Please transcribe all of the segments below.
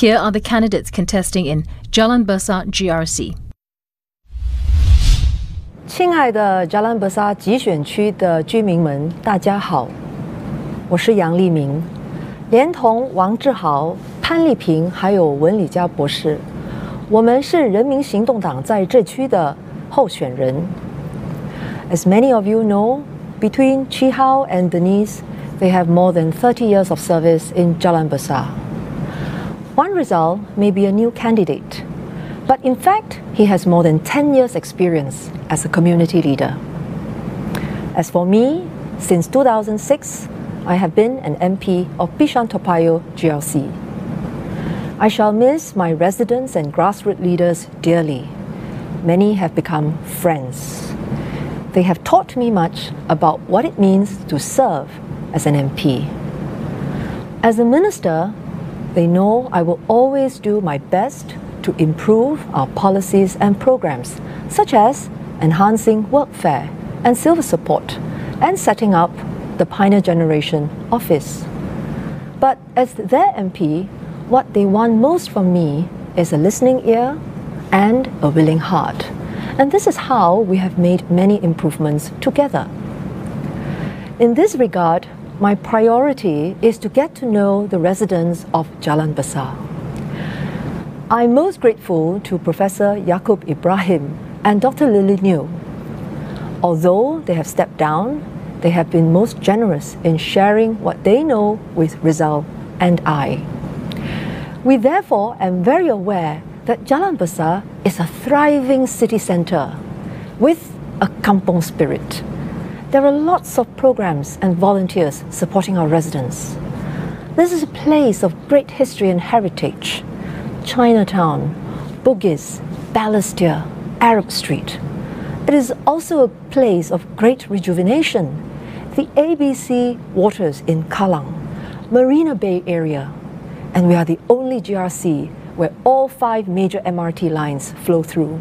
Here are the candidates contesting in Jalan Besar GRC. 亲爱的加兰伯萨集选区的居民们，大家好，我是杨莉明，连同王志浩、潘丽萍还有文理佳博士，我们是人民行动党在这区的候选人。As many of you know, between Chee How and Denise, they have more than 30 years of service in Jalan Besar. Wan Rizal may be a new candidate, but in fact, he has more than 10 years' experience as a community leader. As for me, since 2006, I have been an MP of Bishan-Toa Payoh GRC. I shall miss my residents and grassroots leaders dearly. Many have become friends. They have taught me much about what it means to serve as an MP. As a minister, they know I will always do my best to improve our policies and programs, such as enhancing workfare and silver support and setting up the Pioneer Generation office. But as their MP, what they want most from me is a listening ear and a willing heart. And this is how we have made many improvements together. In this regard, my priority is to get to know the residents of Jalan Besar. I'm most grateful to Professor Yaacob Ibrahim and Dr. Lily Neo. Although they have stepped down, they have been most generous in sharing what they know with Rizal and I. We therefore am very aware that Jalan Besar is a thriving city centre with a kampong spirit. There are lots of programs and volunteers supporting our residents. This is a place of great history and heritage. Chinatown, Bugis, Balestier, Arab Street. It is also a place of great rejuvenation. The ABC waters in Kallang, Marina Bay area, and we are the only GRC where all five major MRT lines flow through.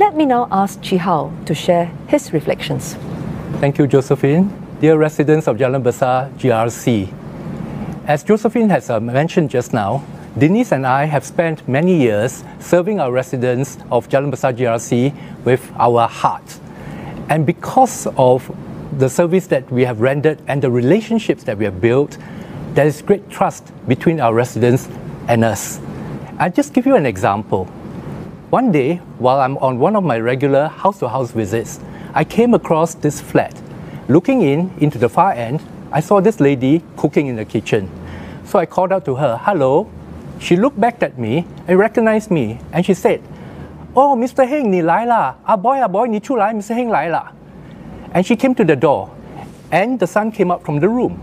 Let me now ask Chee How to share his reflections. Thank you, Josephine. Dear residents of Jalan Besar GRC, as Josephine has uh, mentioned just now, Denise and I have spent many years serving our residents of Jalan Besar GRC with our heart. And because of the service that we have rendered and the relationships that we have built, there is great trust between our residents and us. I'll just give you an example. One day, while I'm on one of my regular house to house visits, I came across this flat. Looking in into the far end, I saw this lady cooking in the kitchen. So I called out to her, hello. She looked back at me and recognized me and she said, Oh, Mr. Heng, ni lai la. Ah boy, ah boy, ni chu lai, Mr. Heng lai la. And she came to the door and the son came up from the room.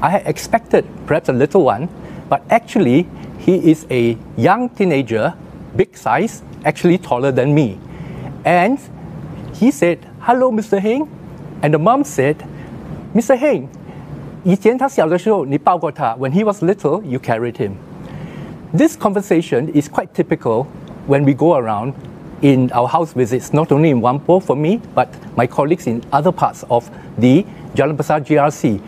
I had expected perhaps a little one, but actually he is a young teenager, big size, actually taller than me. And he said, Hello, Mr. Heng. And the mom said, Mr. Heng, 以前他小的时候，你抱过他。When he was little, you carried him. This conversation is quite typical when we go around in our house visits, not only in Whampoa for me, but my colleagues in other parts of the Jalan Besar GRC.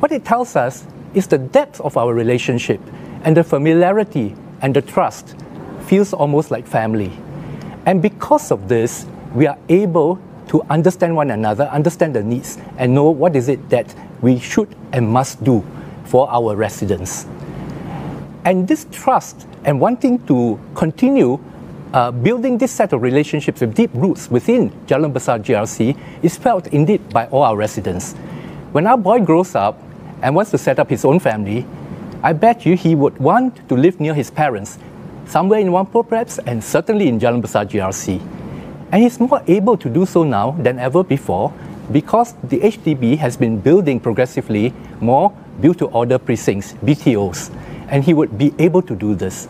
What it tells us is the depth of our relationship and the familiarity and the trust feels almost like family. And because of this, we are able to understand one another, understand the needs, and know what is it that we should and must do for our residents. And this trust and wanting to continue uh, building this set of relationships with deep roots within Jalan Besar GRC is felt indeed by all our residents. When our boy grows up and wants to set up his own family, I bet you he would want to live near his parents, somewhere in Whampoa perhaps, and certainly in Jalan Besar GRC. And he's more able to do so now than ever before because the HDB has been building progressively more built to order precincts, BTOs, and he would be able to do this.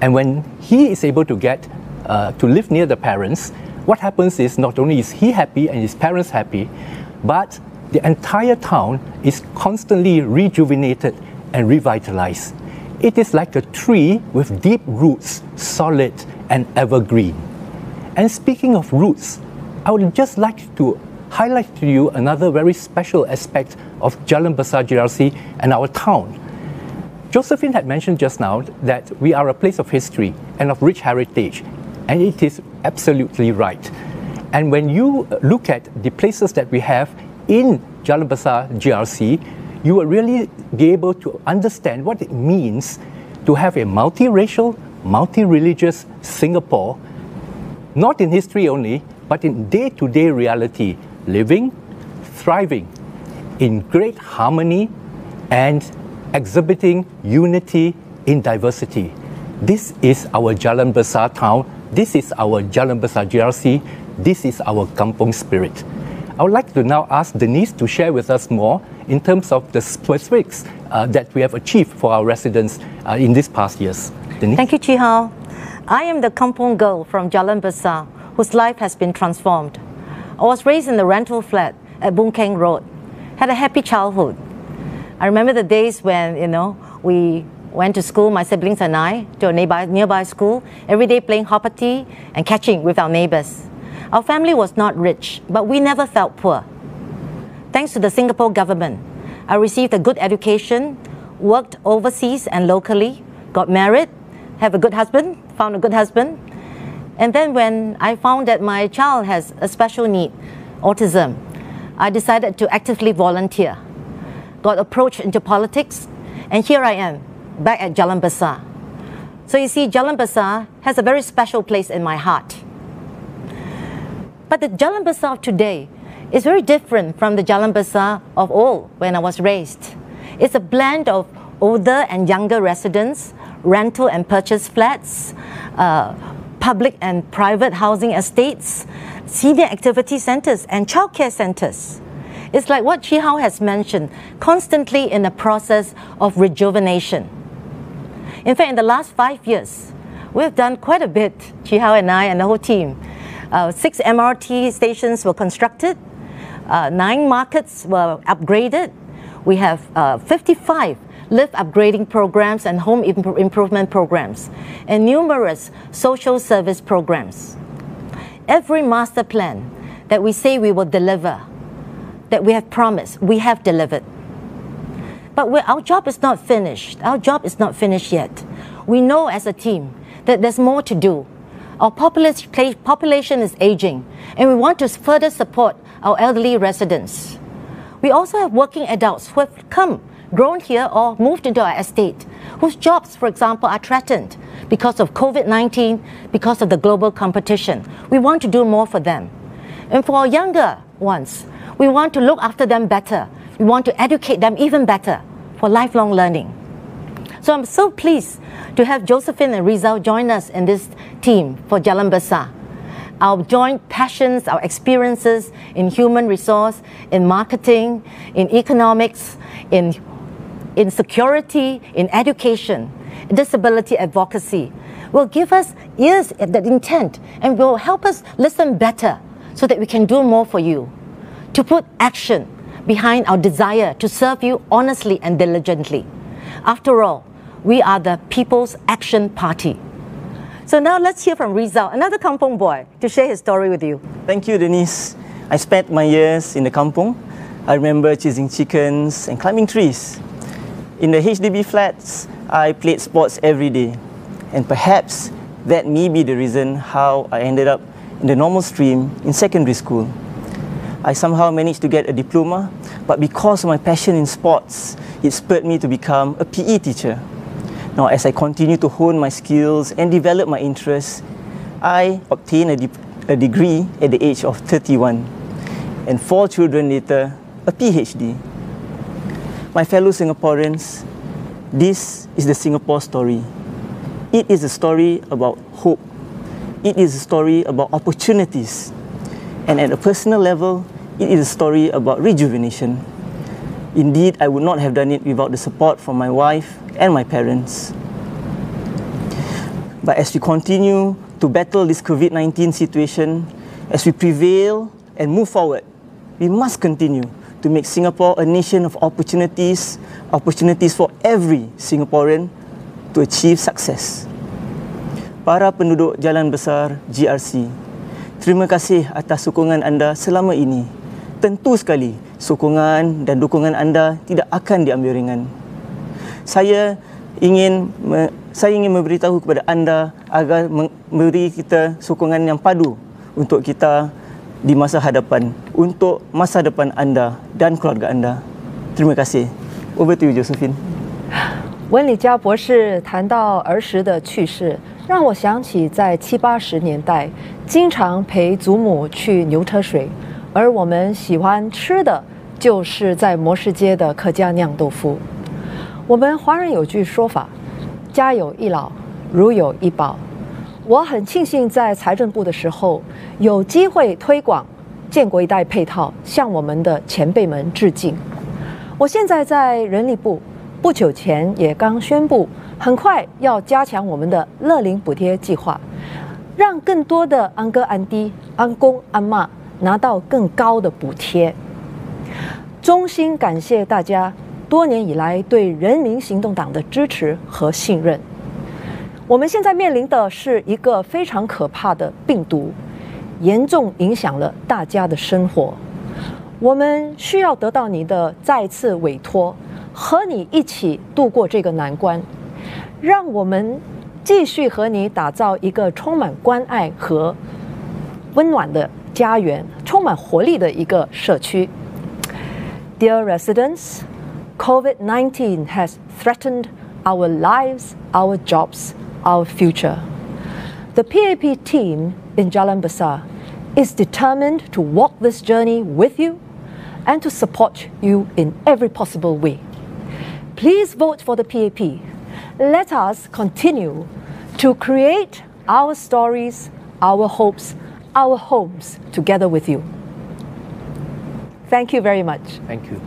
And when he is able to get uh, to live near the parents, what happens is not only is he happy and his parents happy, but the entire town is constantly rejuvenated and revitalized. It is like a tree with deep roots, solid and evergreen. And speaking of roots, I would just like to highlight to you another very special aspect of Jalan Besar GRC and our town. Josephine had mentioned just now that we are a place of history and of rich heritage, and it is absolutely right. And when you look at the places that we have in Jalan Besar GRC, you will really be able to understand what it means to have a multiracial, multi religious Singapore, not in history only, but in day to day reality, living, thriving in great harmony and exhibiting unity in diversity. This is our Jalan Besar town. This is our Jalan Besar GRC. This is our Kampung spirit. I would like to now ask Denise to share with us more in terms of the specifics uh, that we have achieved for our residents uh, in these past years. Denise? Thank you, Chee How. I am the kampong girl from Jalan Besar, whose life has been transformed. I was raised in a rental flat at Boon Keng Road, had a happy childhood. I remember the days when, you know, we went to school, my siblings and I, to a nearby, nearby school, every day playing hoppity and catching with our neighbors. Our family was not rich, but we never felt poor. Thanks to the Singapore government, I received a good education, worked overseas and locally, got married, have a good husband, found a good husband. And then when I found that my child has a special need, autism, I decided to actively volunteer got approached into politics, and here I am, back at Jalan Besar. So you see, Jalan Besar has a very special place in my heart. But the Jalan Besar of today is very different from the Jalan Besar of old when I was raised. It's a blend of older and younger residents, rental and purchase flats, uh, public and private housing estates, senior activity centers, and childcare centers. It's like what Chee How has mentioned, constantly in the process of rejuvenation. In fact, in the last five years, we've done quite a bit, Chee How and I and the whole team. Uh, six MRT stations were constructed, uh, nine markets were upgraded. We have uh, 55 lift upgrading programs and home imp improvement programs, and numerous social service programs. Every master plan that we say we will deliver that we have promised, we have delivered. But our job is not finished. Our job is not finished yet. We know as a team that there's more to do. Our population is aging, and we want to further support our elderly residents. We also have working adults who have come, grown here, or moved into our estate, whose jobs, for example, are threatened because of COVID 19, because of the global competition. We want to do more for them. And for our younger ones, we want to look after them better. We want to educate them even better for lifelong learning. So I'm so pleased to have Josephine and Rizal join us in this team for Jalan Besar. Our joint passions, our experiences in human resource, in marketing, in economics, in, in security, in education, disability advocacy will give us ears at that intent and will help us listen better so that we can do more for you to put action behind our desire to serve you honestly and diligently. After all, we are the People's Action Party. So now let's hear from Rizal, another kampong boy, to share his story with you. Thank you, Denise. I spent my years in the kampong. I remember chasing chickens and climbing trees. In the HDB flats, I played sports every day. And perhaps that may be the reason how I ended up in the normal stream in secondary school. I somehow managed to get a diploma, but because of my passion in sports, it spurred me to become a PE teacher. Now, as I continue to hone my skills and develop my interests, I obtained a, de- a degree at the age of 31, and four children later, a PhD. My fellow Singaporeans, this is the Singapore story. It is a story about hope. It is a story about opportunities. And at a personal level, it is a story about rejuvenation. Indeed, I would not have done it without the support from my wife and my parents. But as we continue to battle this COVID 19 situation, as we prevail and move forward, we must continue to make Singapore a nation of opportunities, opportunities for every Singaporean to achieve success. Para penduduk Jalan Besar GRC, terima kasih atas sokongan anda selama ini tentu sekali sokongan dan dukungan anda tidak akan diambil ringan. Saya ingin saya ingin memberitahu kepada anda agar memberi kita sokongan yang padu untuk kita di masa hadapan untuk masa depan anda dan keluarga anda. Terima kasih. Over to you, Josephine. 温里嘉博士谈到儿时的趣事，让我想起在七八十年代，经常陪祖母去牛车水，而我们喜欢吃的就是在模式街的客家酿豆腐。我们华人有句说法：“家有一老，如有一宝。”我很庆幸在财政部的时候有机会推广建国一代配套，向我们的前辈们致敬。我现在在人力部。不久前也刚宣布，很快要加强我们的乐龄补贴计划，让更多的安哥安弟、安公安妈拿到更高的补贴。衷心感谢大家多年以来对人民行动党的支持和信任。我们现在面临的是一个非常可怕的病毒，严重影响了大家的生活。我们需要得到你的再次委托。和你一起度过这个难关，让我们继续和你打造一个充满关爱和温暖的家园，充满活力的一个社区。Dear residents, COVID 19 has threatened our lives, our jobs, our future. The PAP team in Jalan Besar is determined to walk this journey with you and to support you in every possible way. Please vote for the PAP. Let us continue to create our stories, our hopes, our homes together with you. Thank you very much. Thank you.